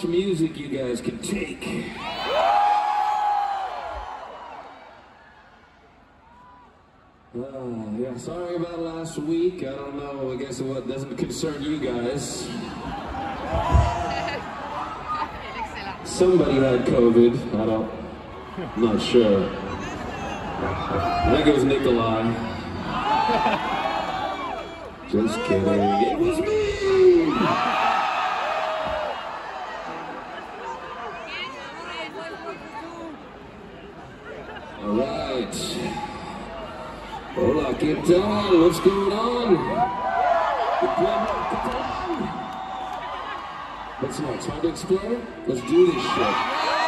much music you guys can take. Uh, yeah, sorry about last week. I don't know. I guess what doesn't concern you guys. Somebody had COVID. I don't. I'm not sure. I think it was Nikolai. Just kidding. It was me. ¿Qué tal? What's going on? ¿qué tal? What's next? Hard to explain? Let's do this shit.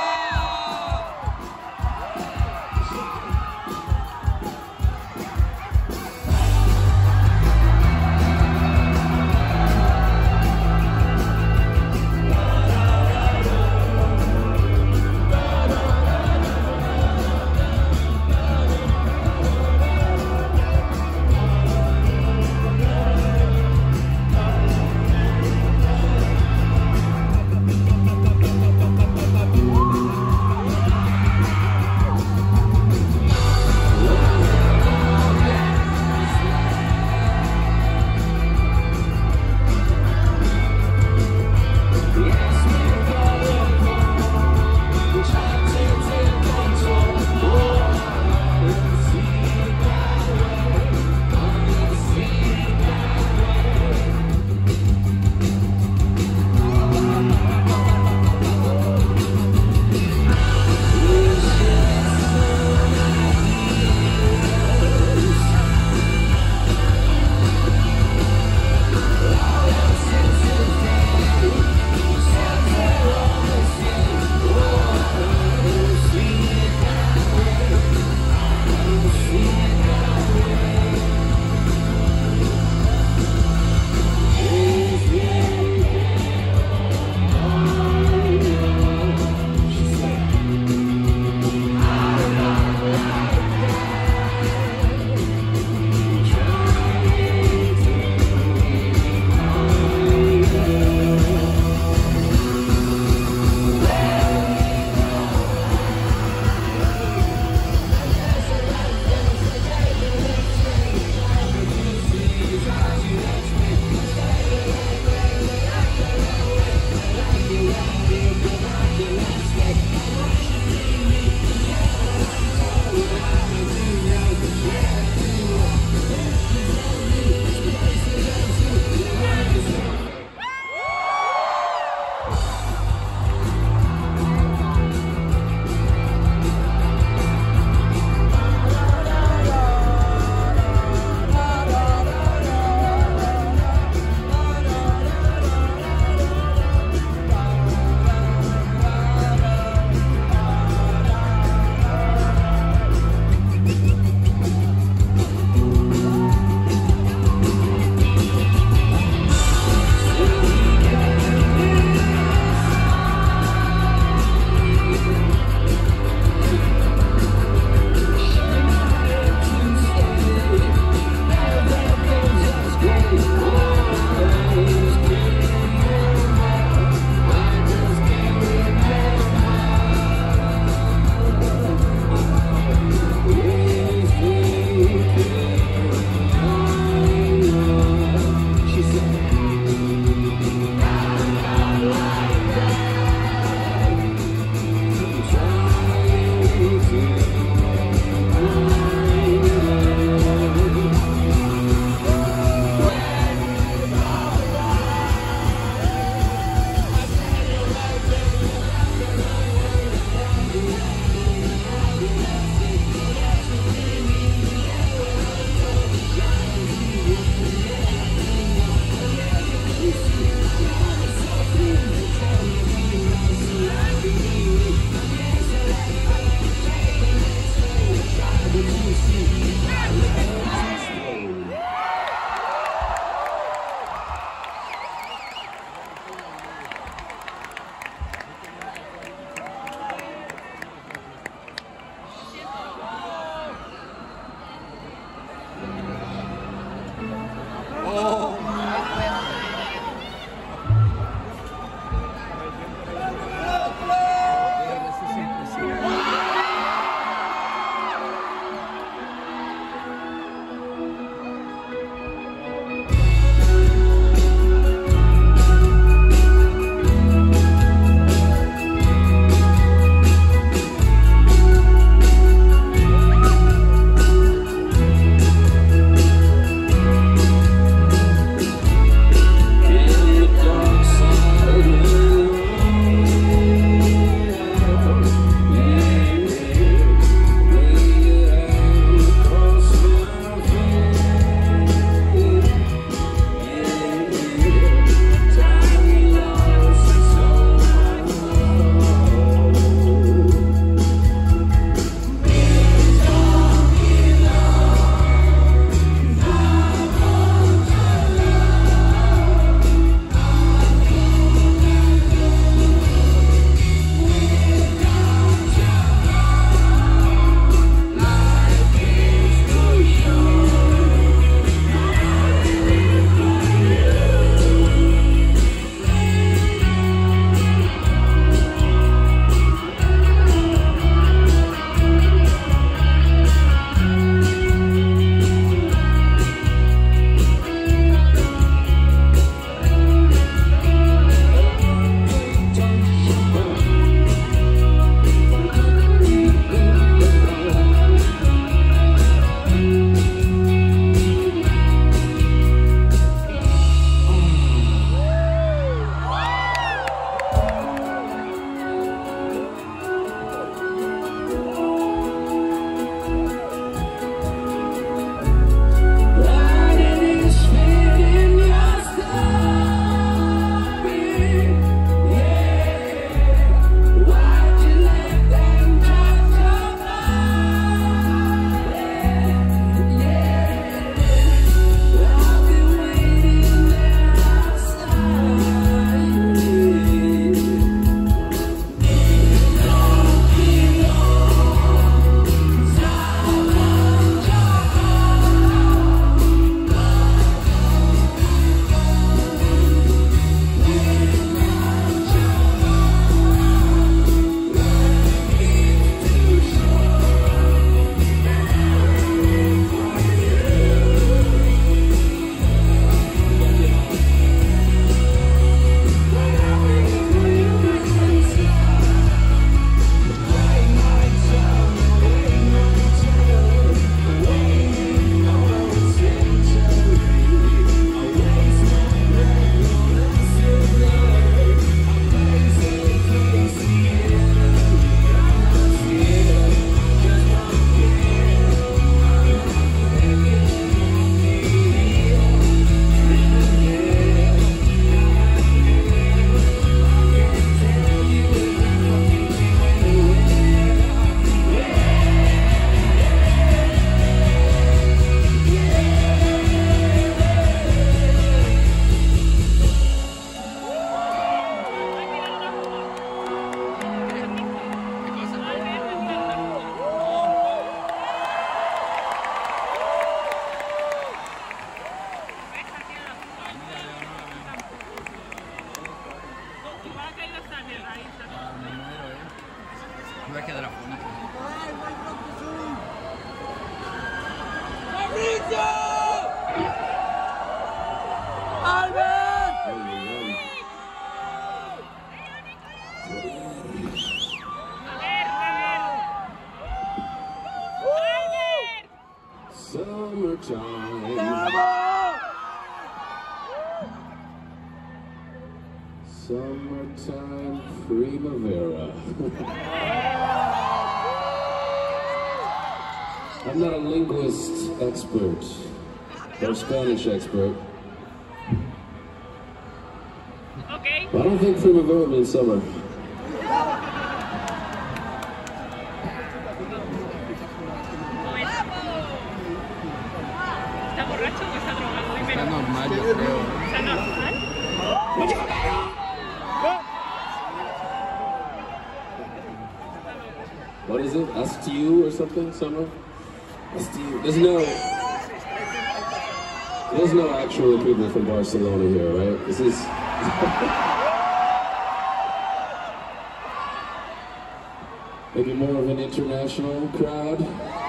from Barcelona here, right? This is. Maybe more of an international crowd.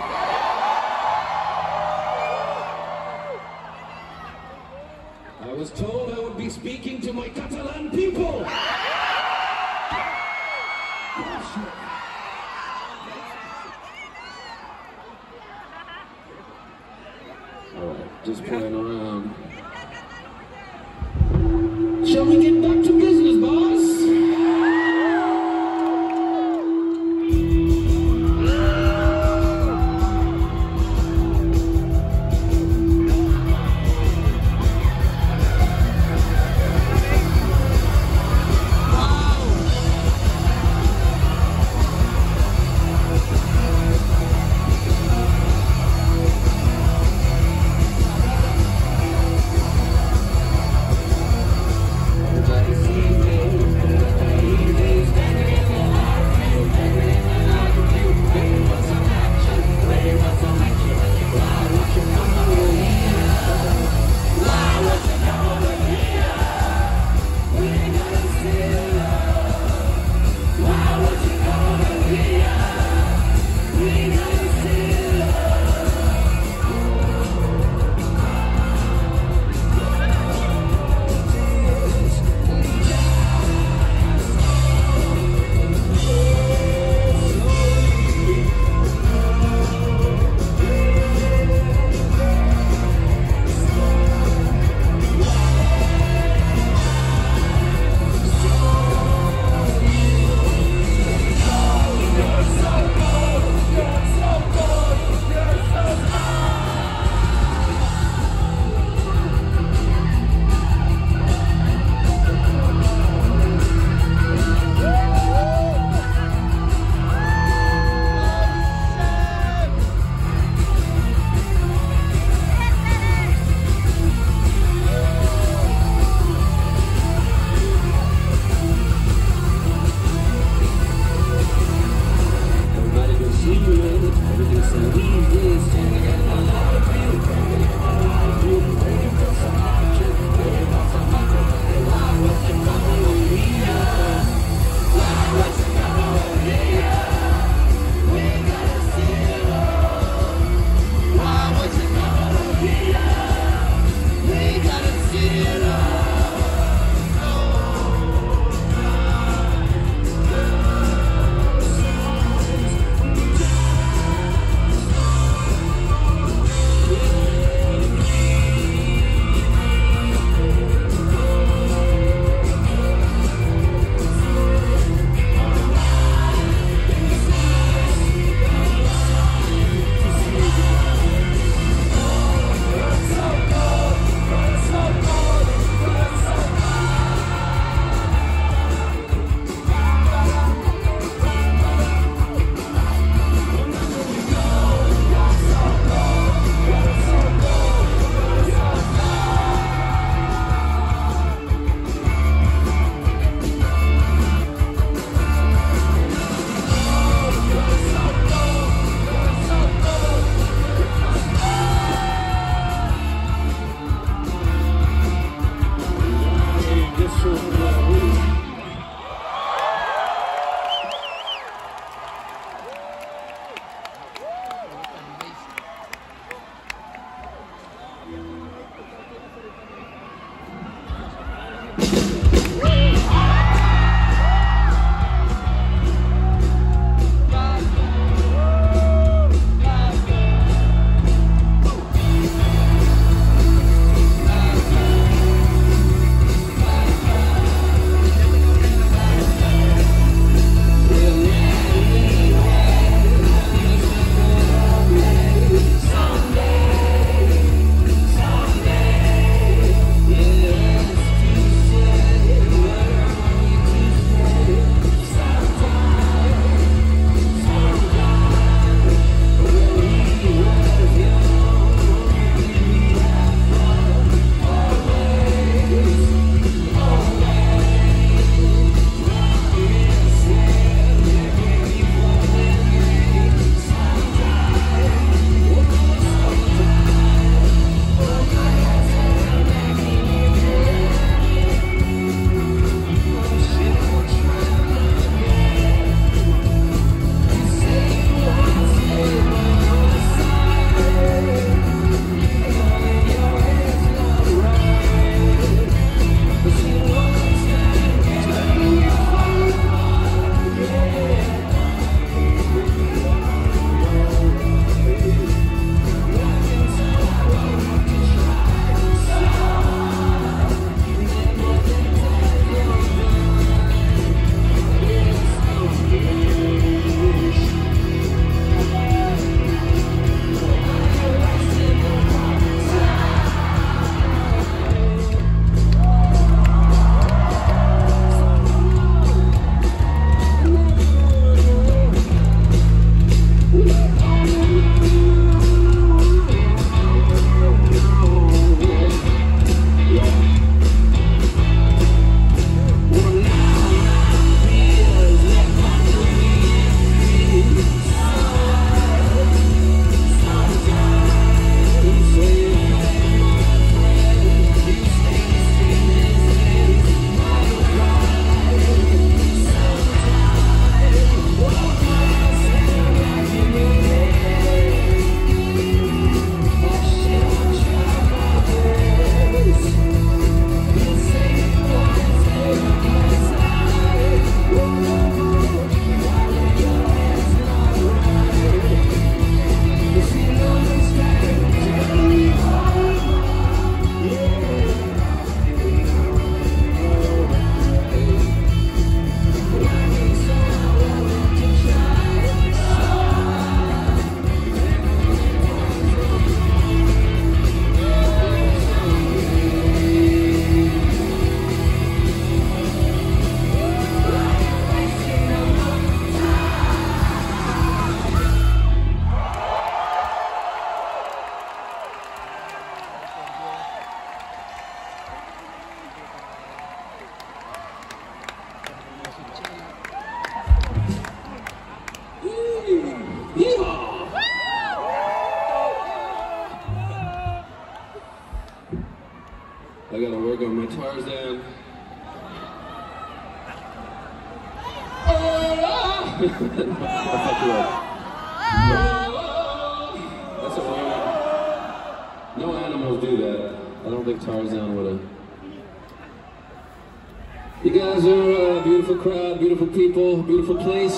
beautiful place.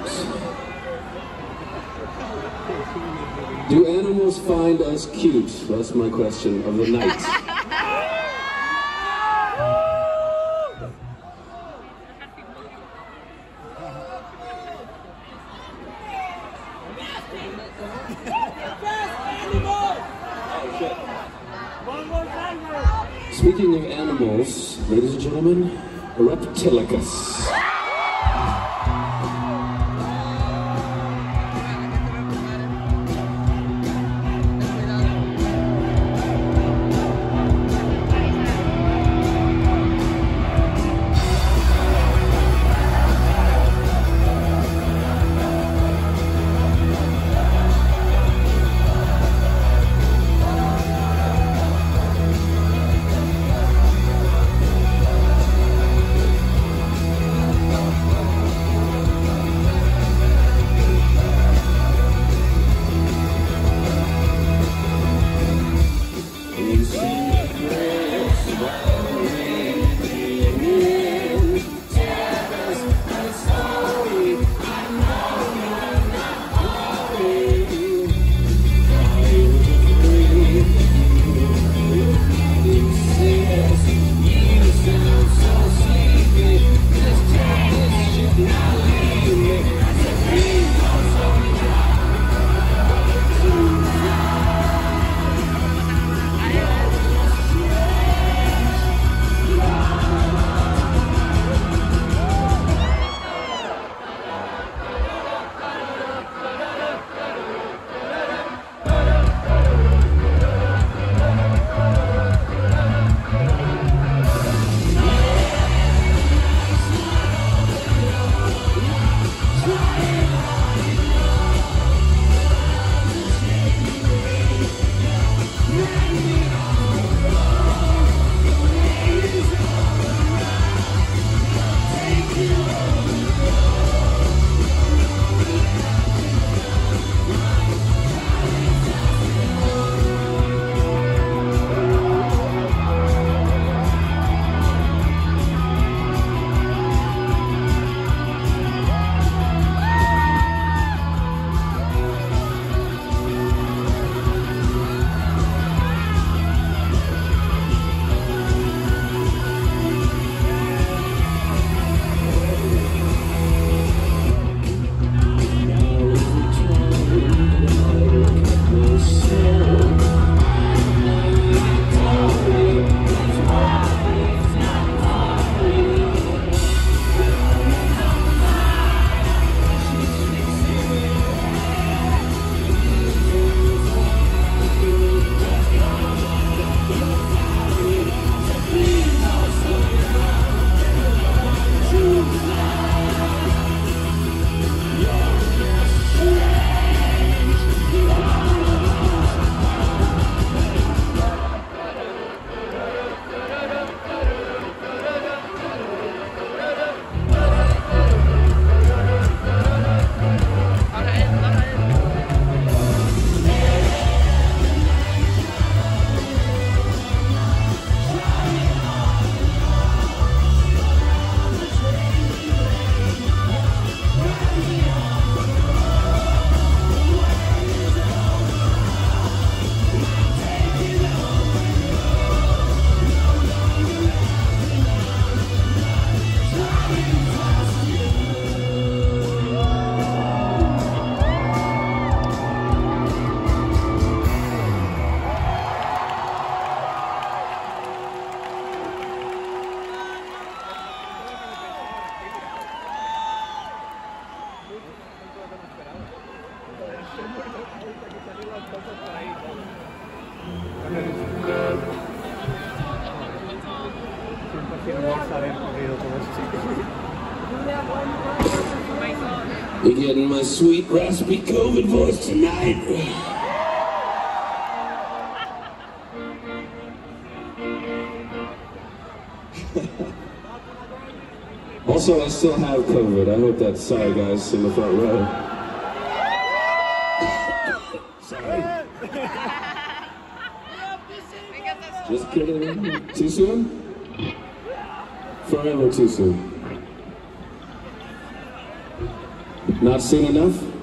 animals? Do animals find us cute? That's my question of the night. Speaking of animals, ladies and gentlemen, Reptilicus. You're my sweet, raspy COVID voice tonight. also, I still have COVID. I hope that's sorry, guys, in the front row. sorry. Just kidding. Too soon? Forever too soon. Not soon enough?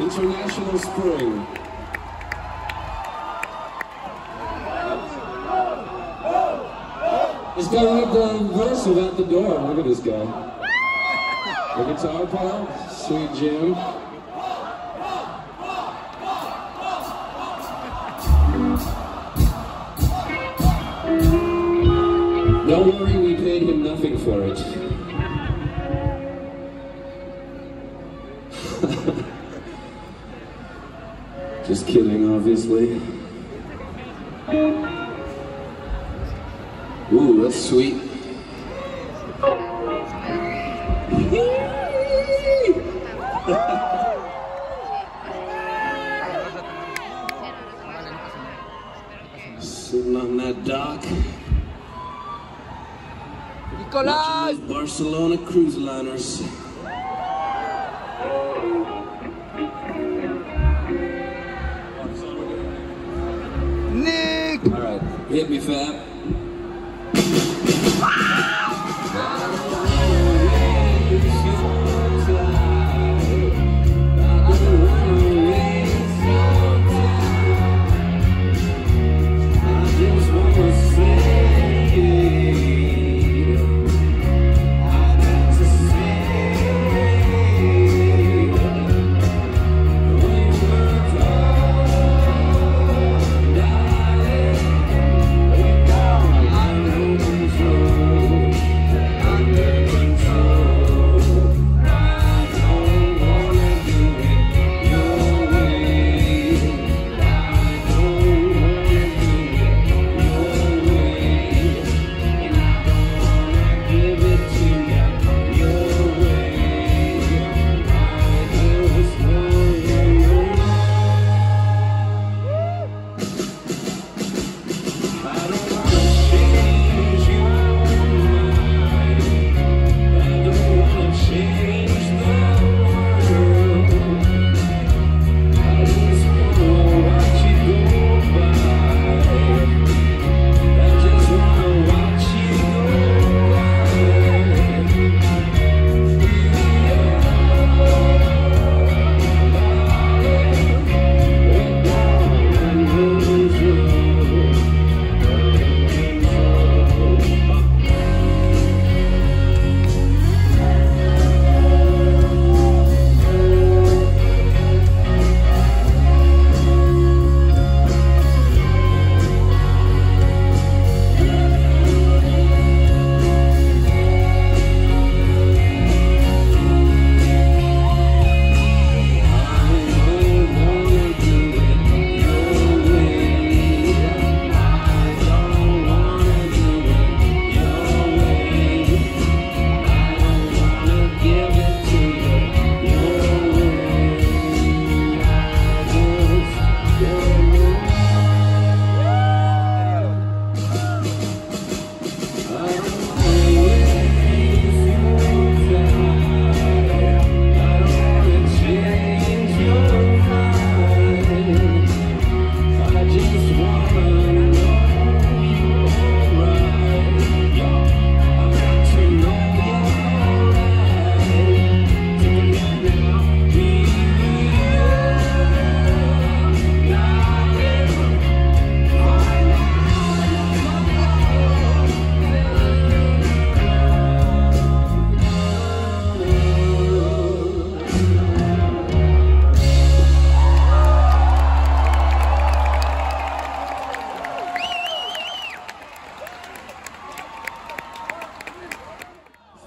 International Spring. This guy read the verse without the door. Look at this guy. The guitar part, sweet Jim. Don't worry, we paid him nothing for it. Obviously.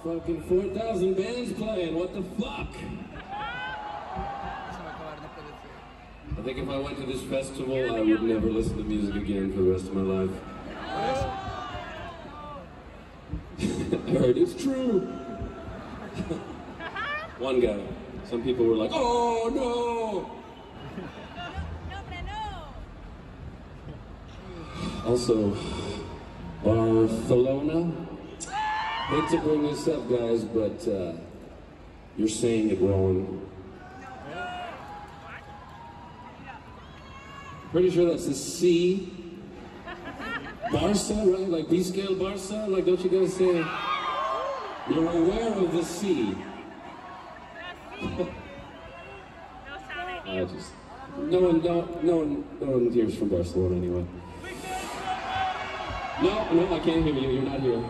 Fucking 4,000 bands playing, what the fuck? I think if I went to this festival, I would never listen to music again for the rest of my life. I heard it's true. One guy. Some people were like, oh no! Also, Barcelona. Hate to bring this up, guys, but uh, you're saying it wrong. Pretty sure that's the C. Barca, right? Like B scale Barca? Like, don't you guys say? You're aware of the C. I just. No one, no, no one, no one here's from Barcelona anyway. No, no, I can't hear you. You're not here.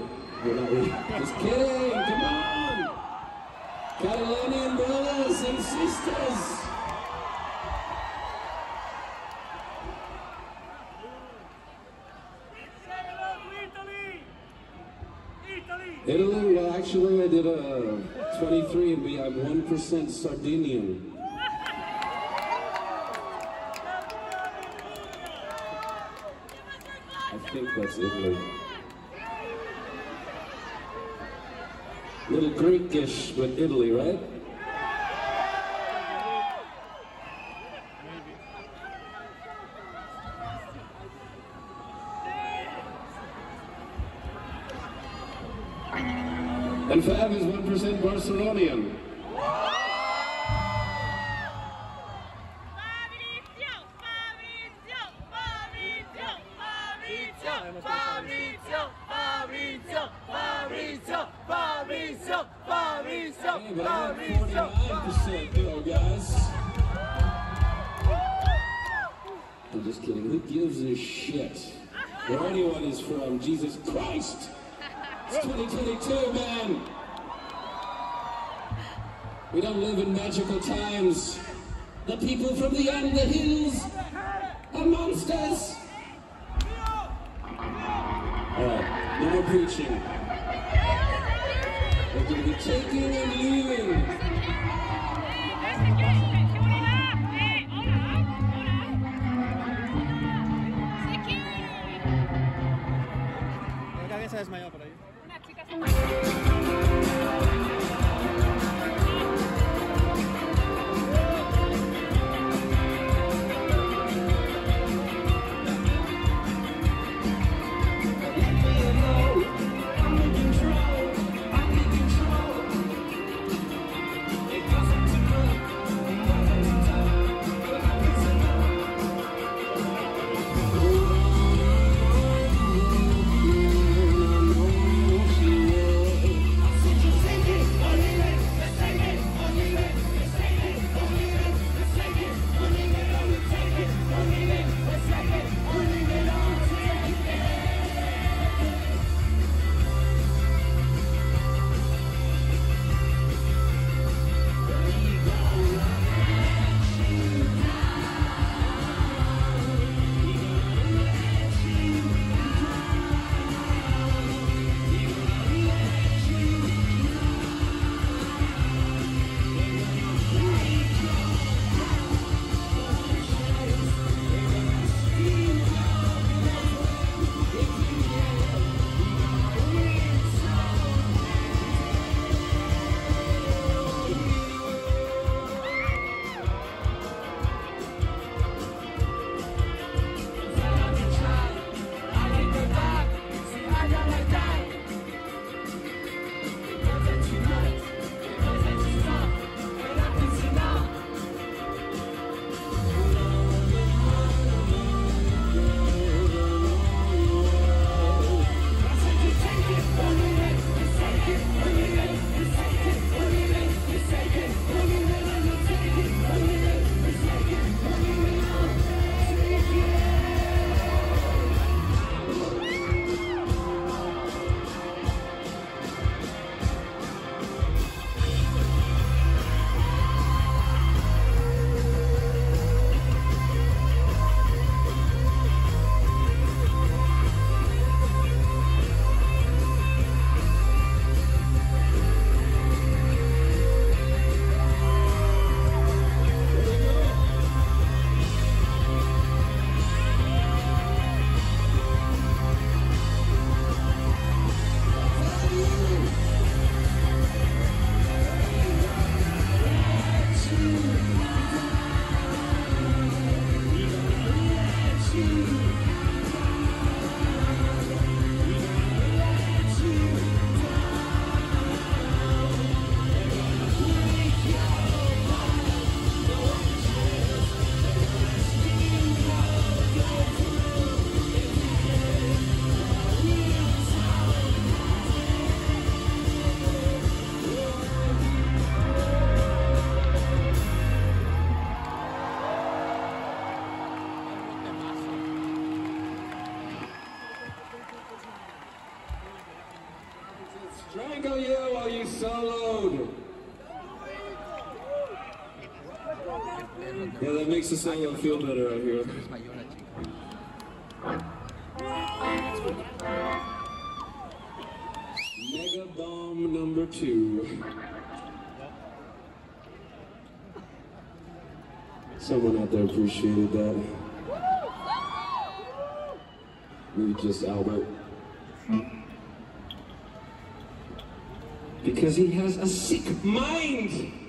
You're not here. Just kidding. Come on. Catalonian brothers and sisters. Italy! Well, actually, I did a 23 and we, I'm 1% Sardinian. I think that's Italy. little Greek dish with Italy, right? 49% though, guys. I'm just kidding. Who gives a shit where anyone is from? Jesus Christ! It's 2022, man! We don't live in magical times. The people from the the hills, are monsters! Alright, no more preaching. We're gonna be taking and leaving. É maior para aí. Soloed. Yeah, that makes the solo feel better out here. Mega bomb number two. Someone out there appreciated that. Maybe just Albert. Because he has a sick mind.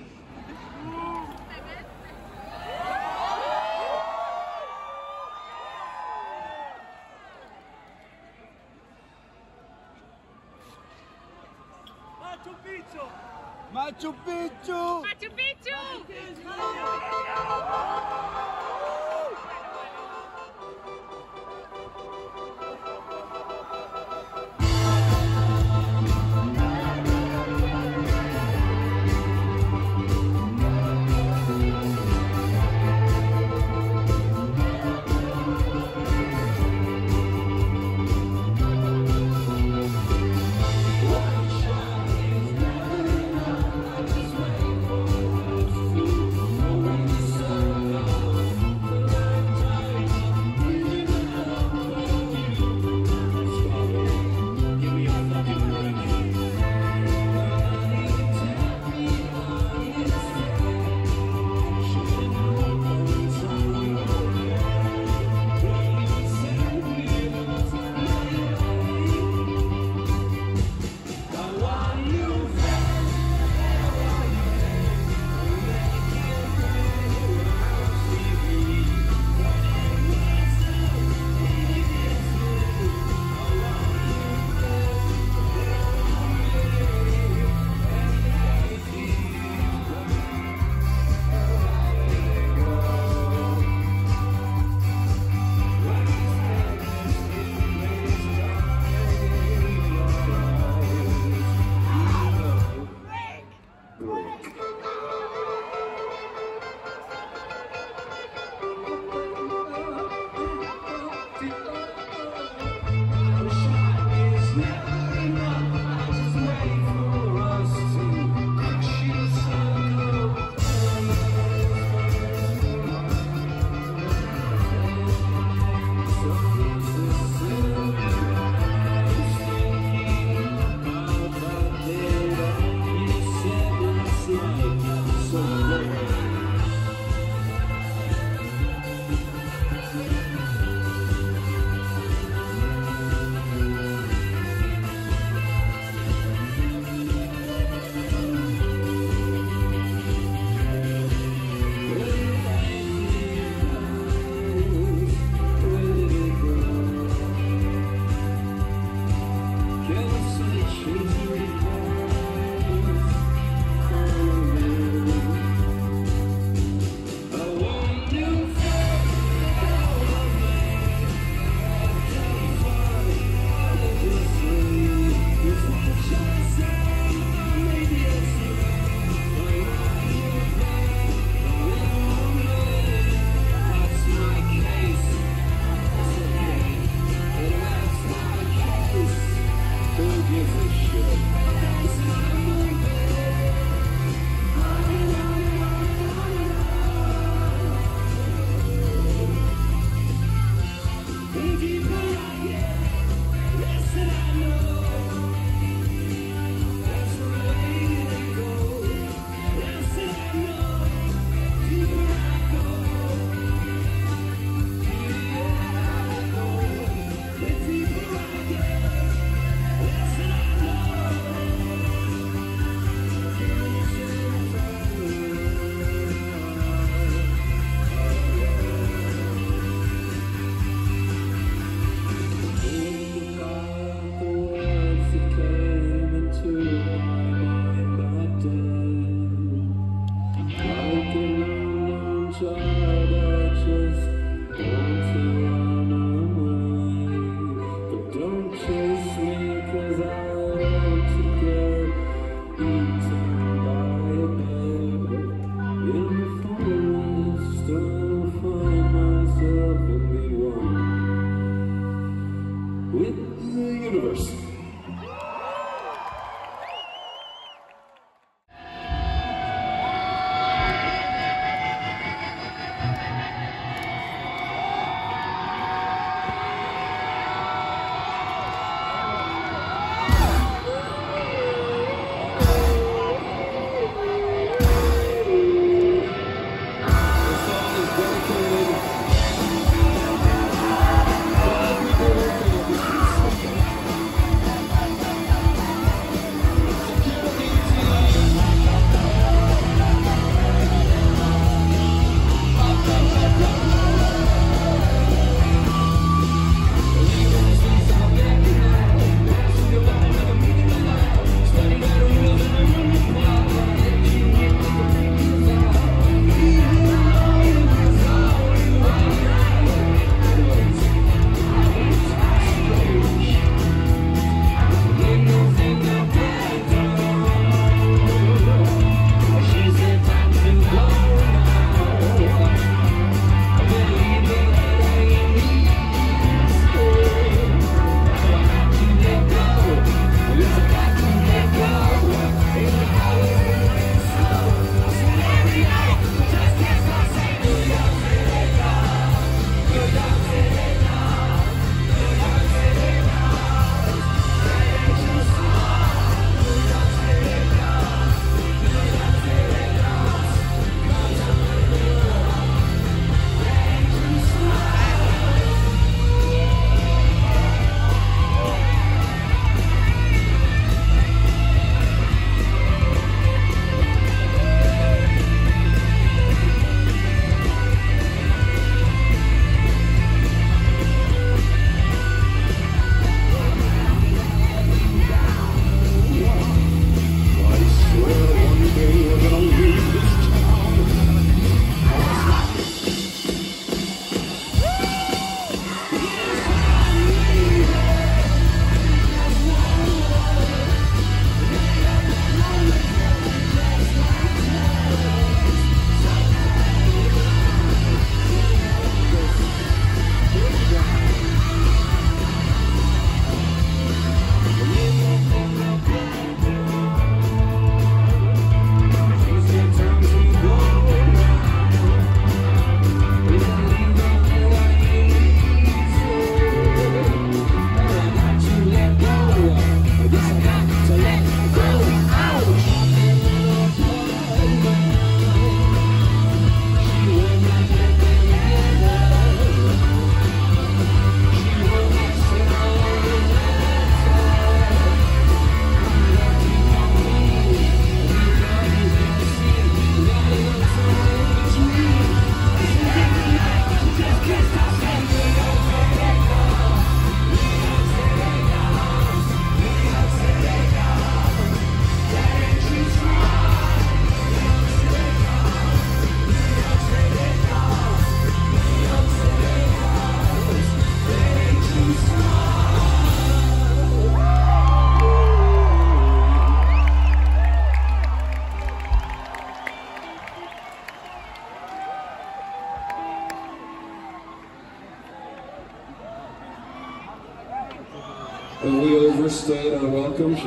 Overstayed our welcome. We...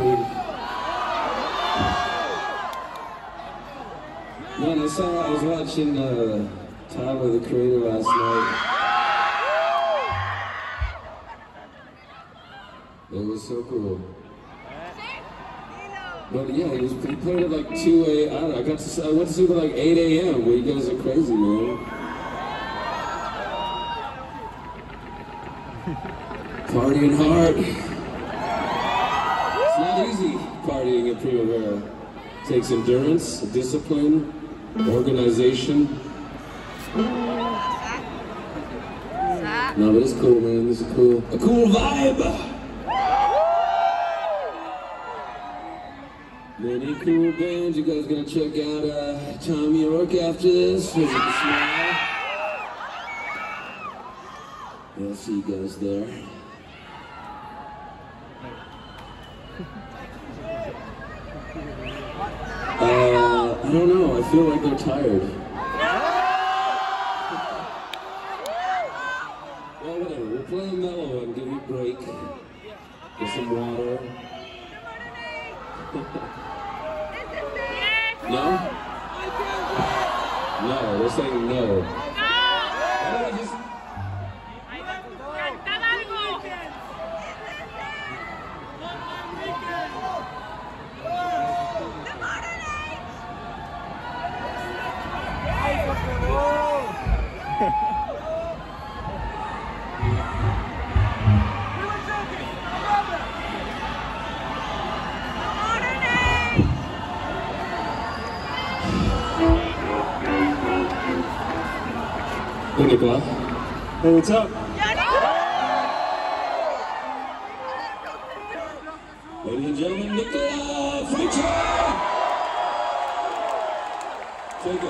Man, I saw, I was watching uh, Tyler the Creator last night. It was so cool. But yeah, he, was, he played at like 2 a. I don't know, I got to, I went to sleep at like 8 a.m. Well, you guys are crazy, man. Partying hard. Easy partying at Primavera. Takes endurance, discipline, organization. No, but it's cool, man. This is cool. A cool vibe. Many cool bands. You guys gonna check out uh, Thom Yorke after this? Visit the smile. I'll see you guys there. Feel like they're tired. What's up? Ladies and gentlemen, Nikolai Fraiture! Take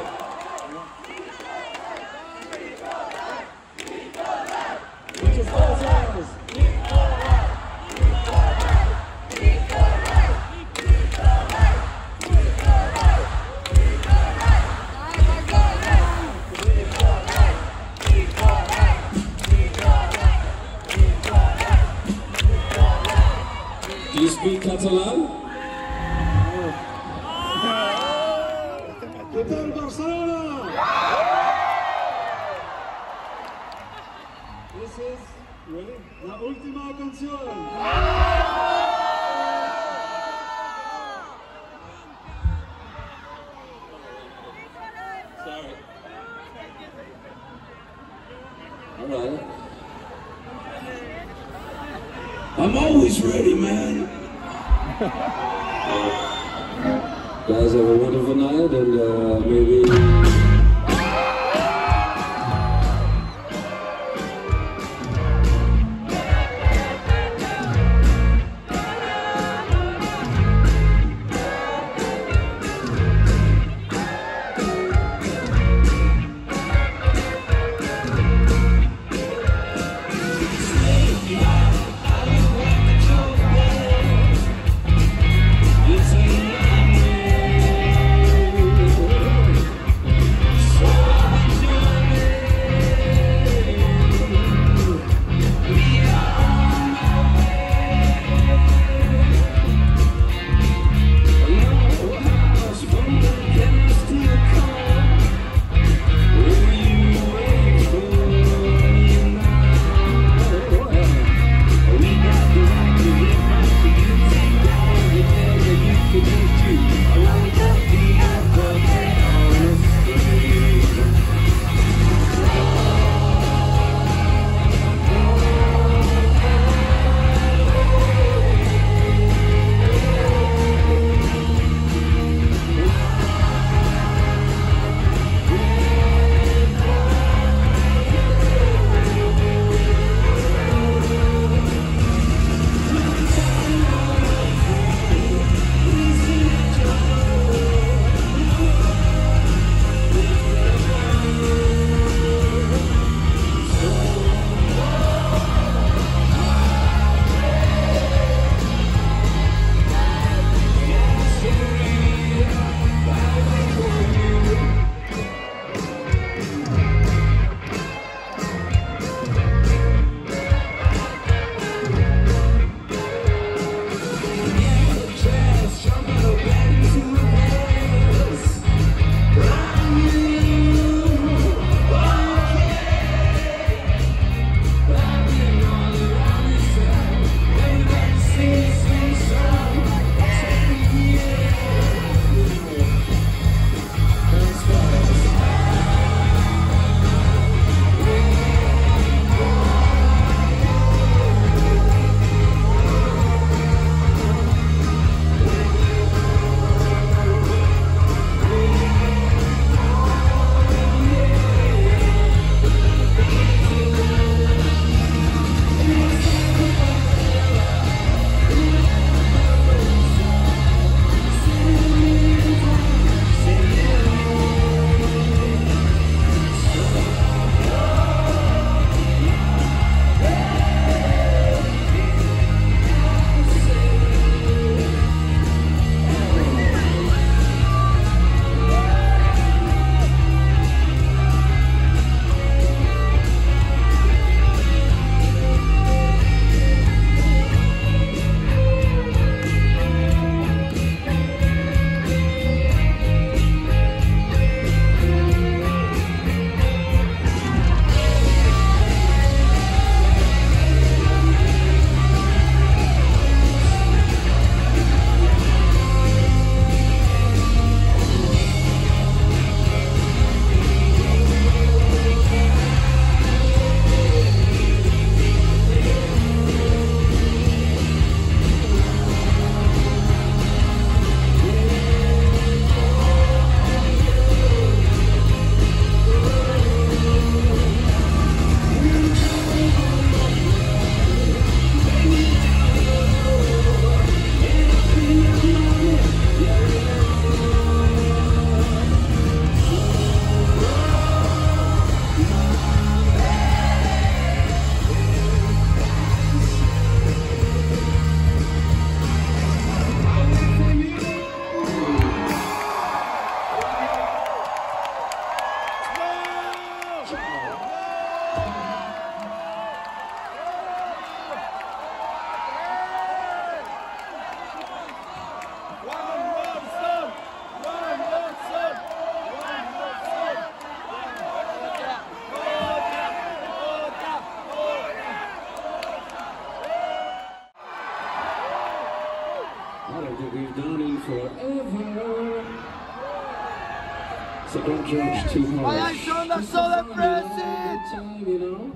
judge too hard. Alexander Soler Good time, you know?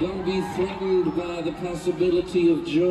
Don't be threatened by the possibility of joy.